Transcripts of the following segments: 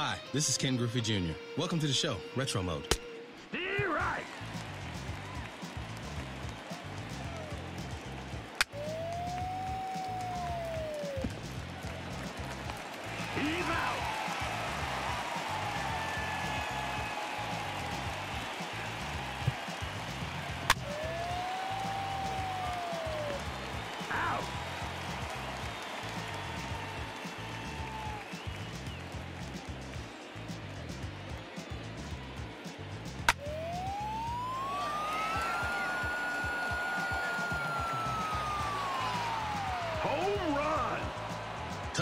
Hi, this is Ken Griffey Jr. Welcome to the show, Retro Mode.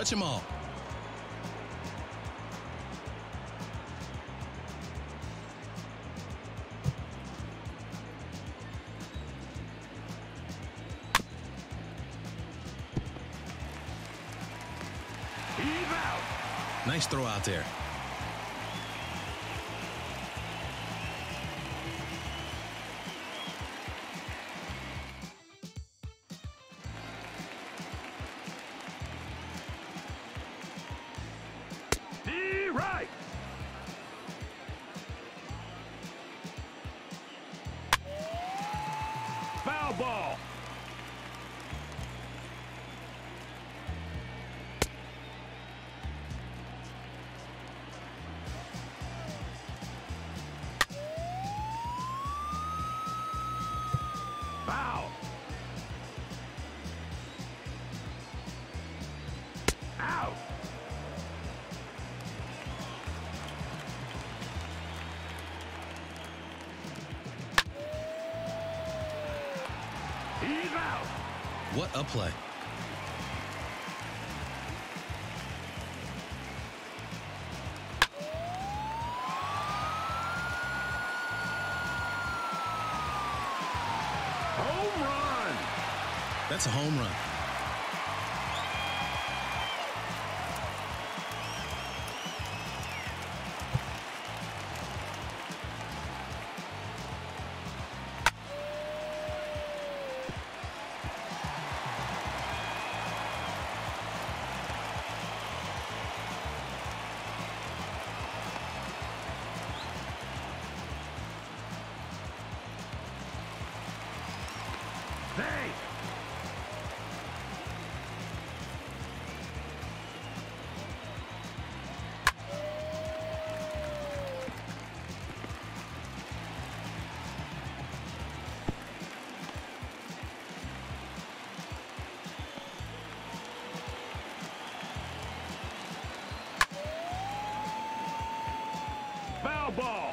Touch them all. Nice throw out there. He's out. What a play. Home run. That's a home run. Ball.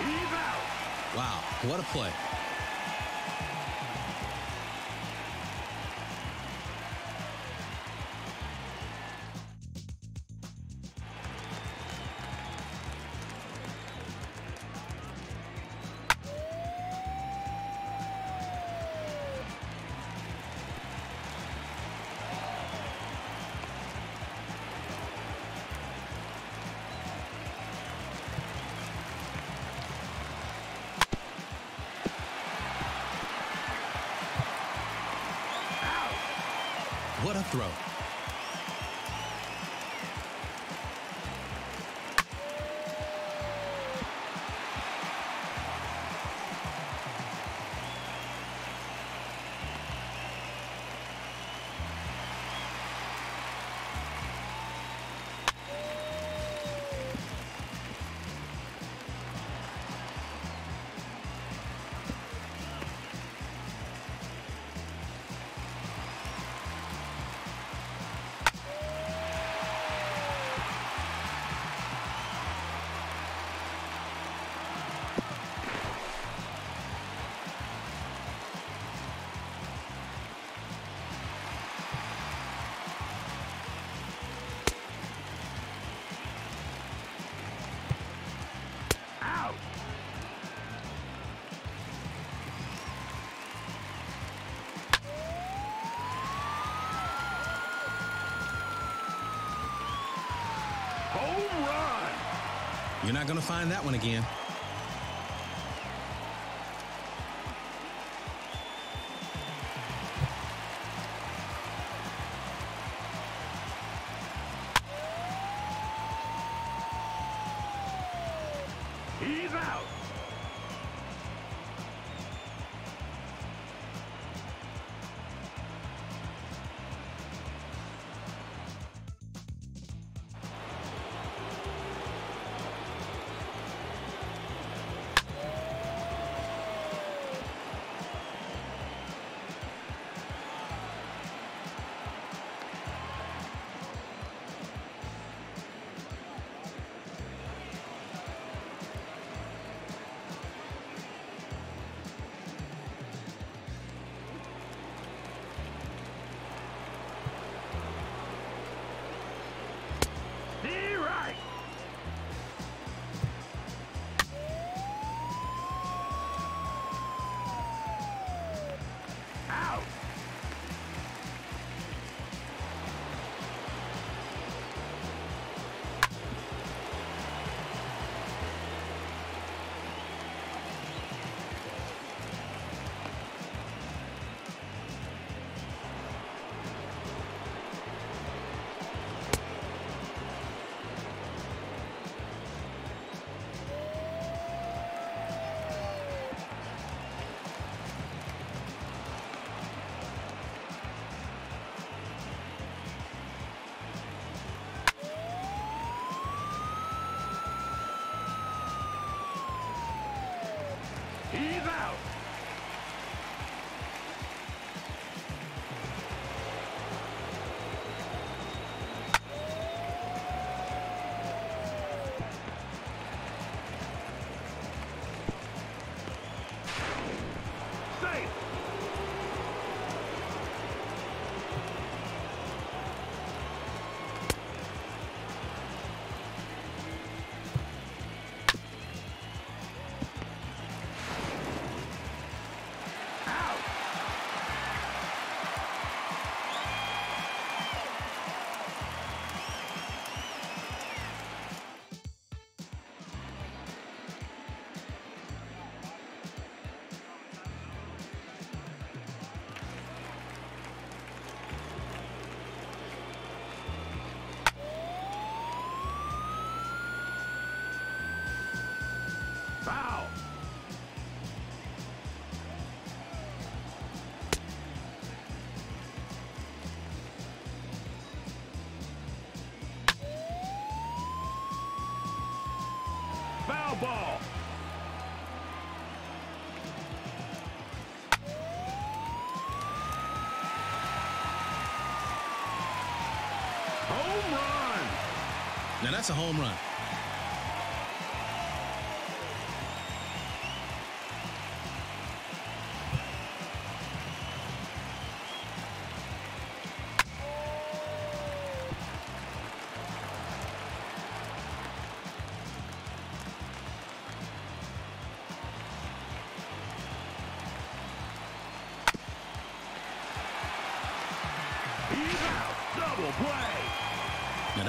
Wow, what a play. You're not going to find that one again. Foul. Foul ball. Home run. Now that's a home run.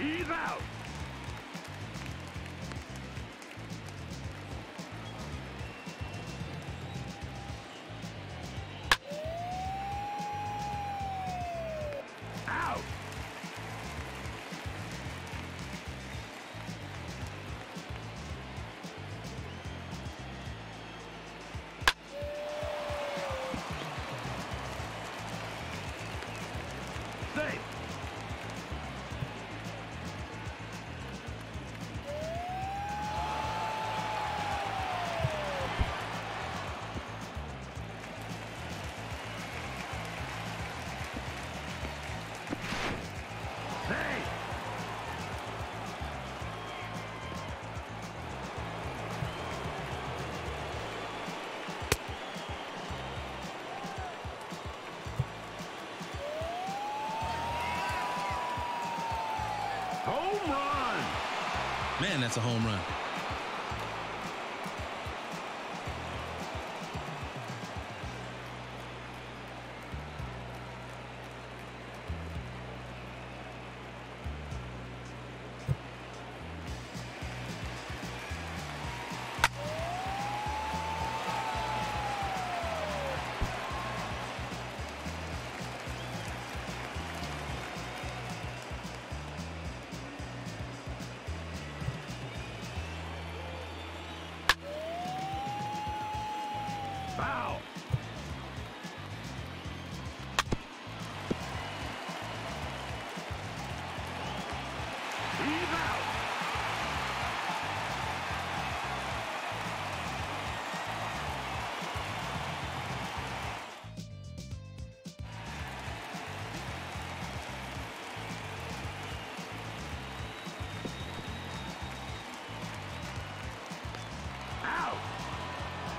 He's out! Man, that's a home run.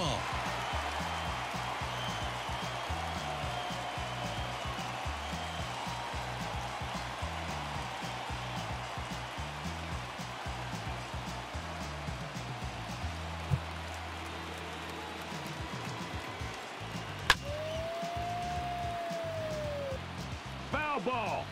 All. Foul ball!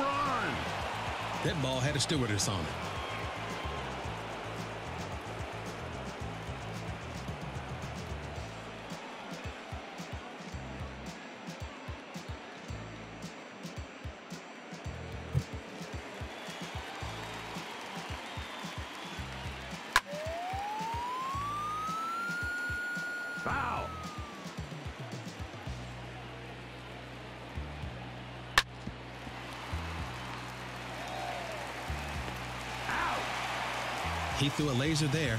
Run! That ball had a stewardess on it. He threw a laser there.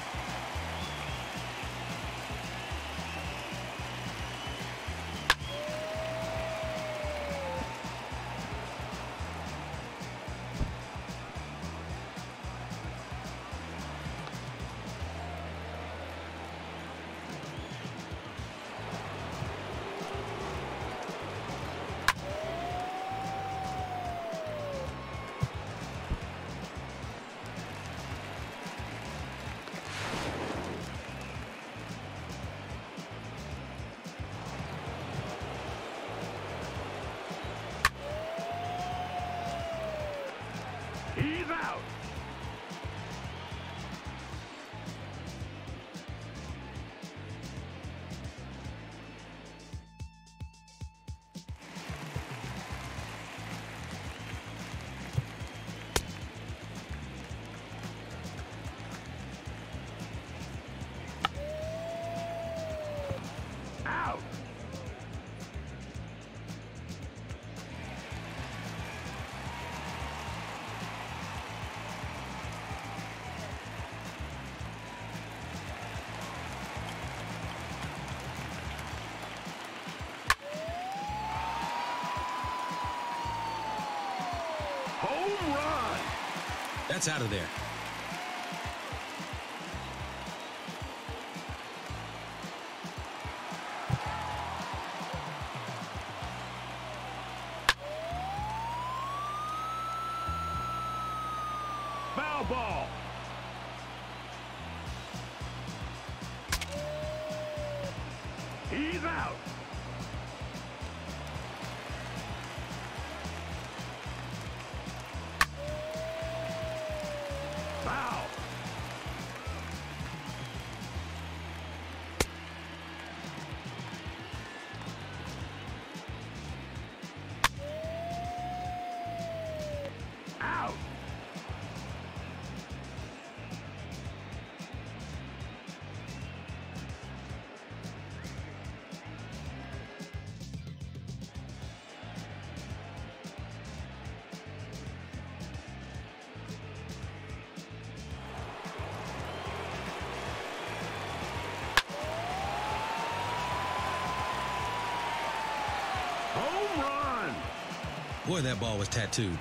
That's out of there. Boy, that ball was tattooed.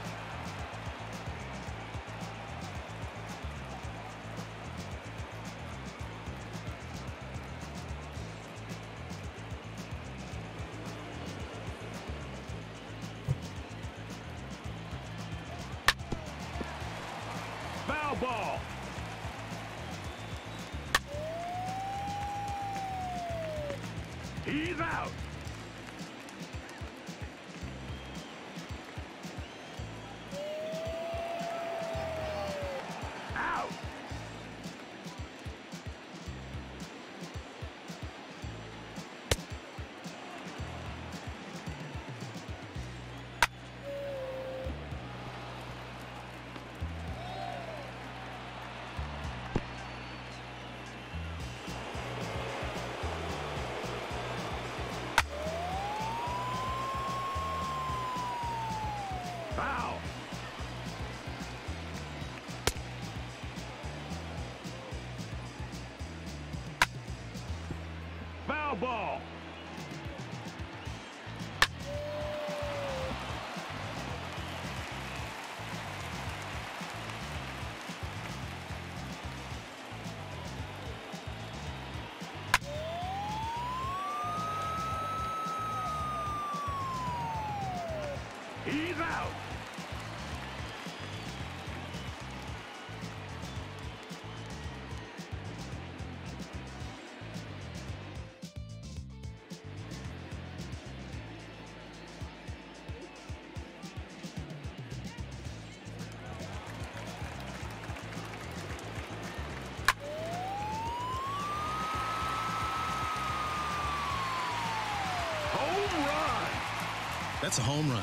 That's a home run.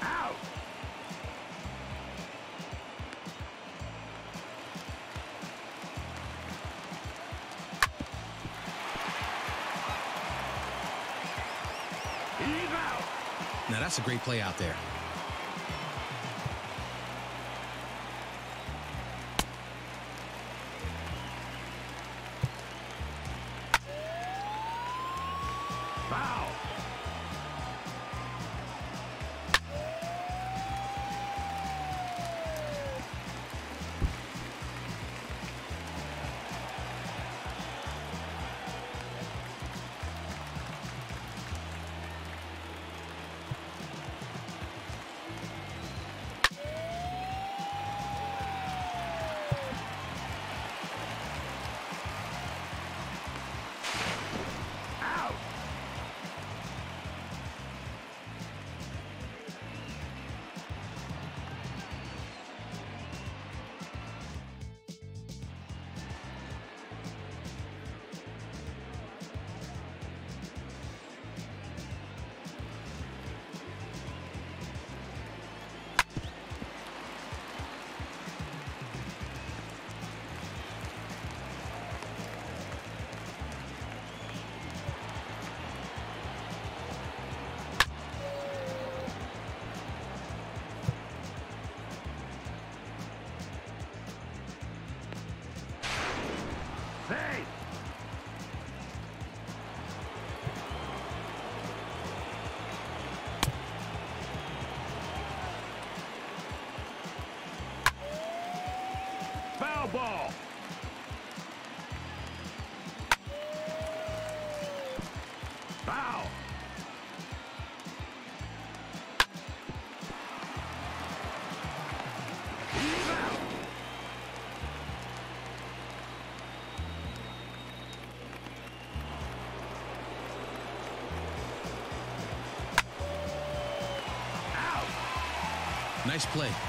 Out. He's out. Now that's a great play out there. Ball. Foul. Nice play.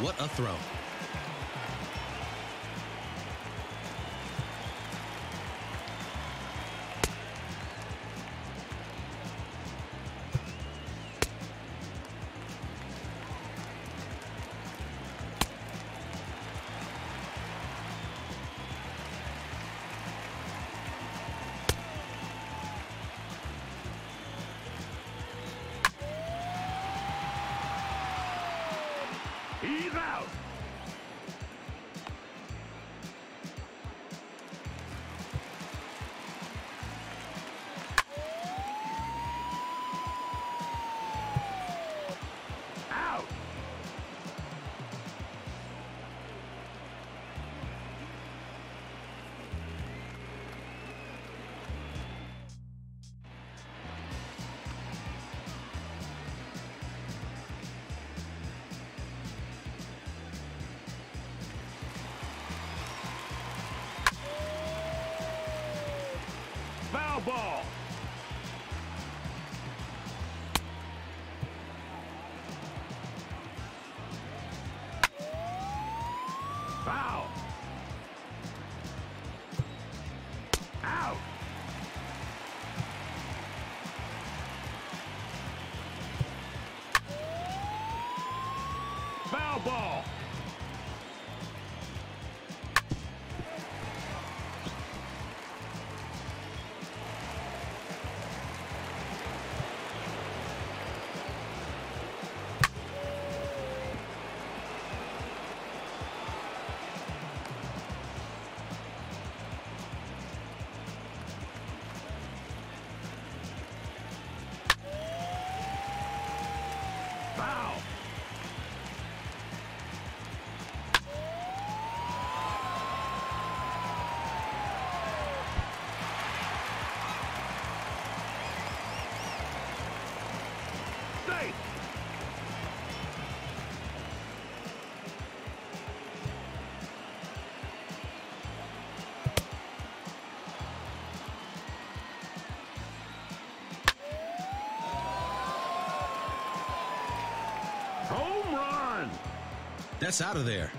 What a throw. Ball. That's out of there.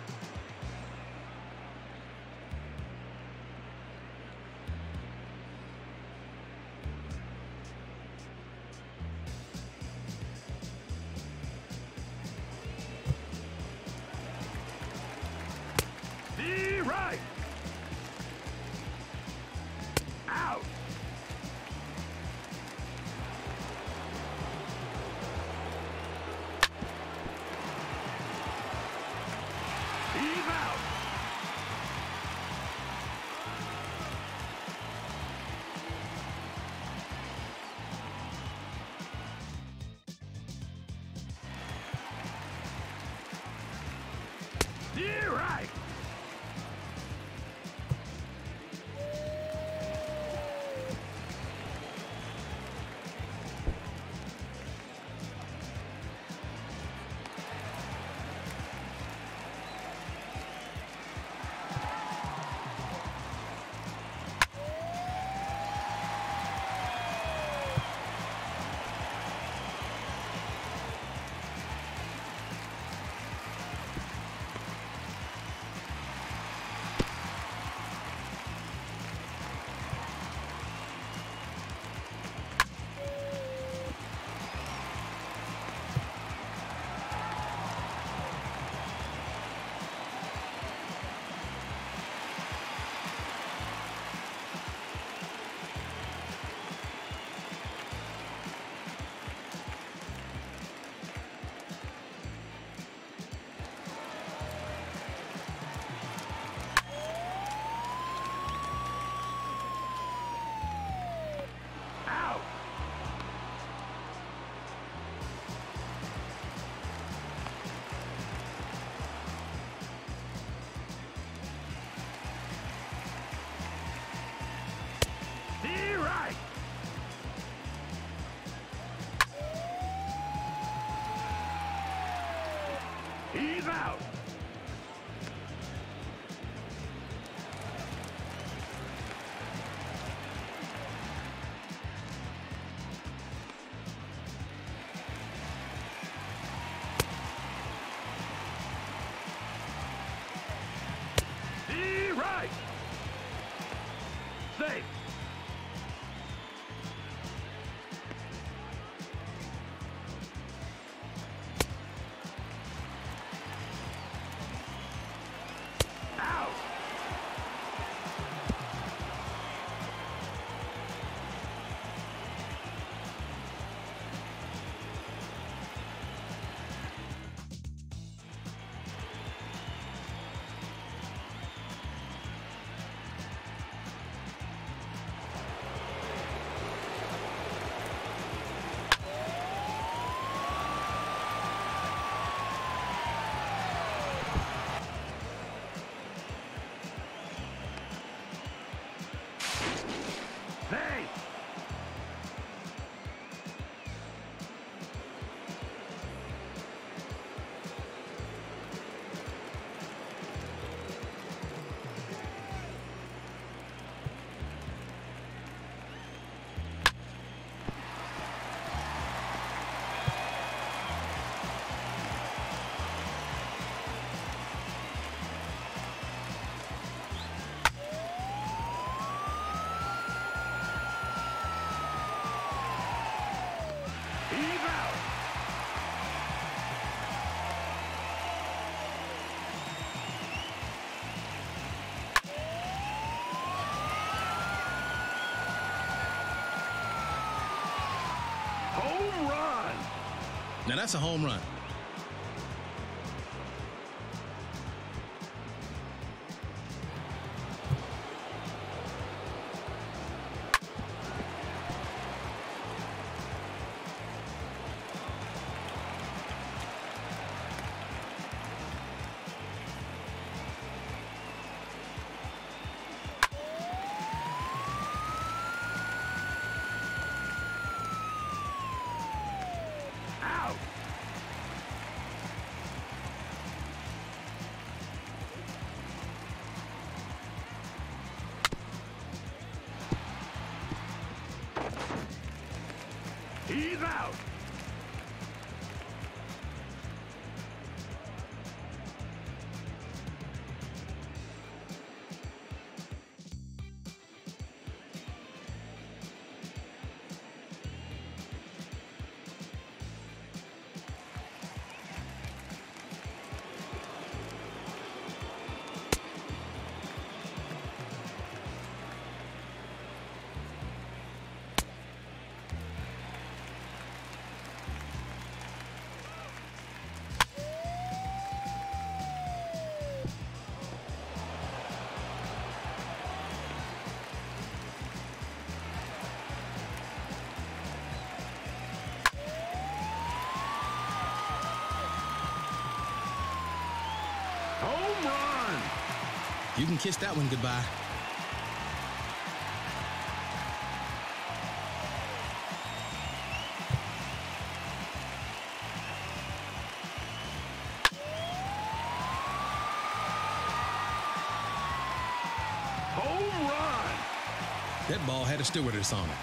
He's out. Home run. Now that's a home run. You can kiss that one goodbye. Home run. That ball had a stewardess on it.